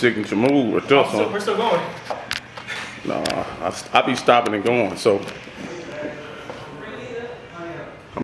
Sticking to move or Oh, so something. we're still going. No, I, I be stopping and going. So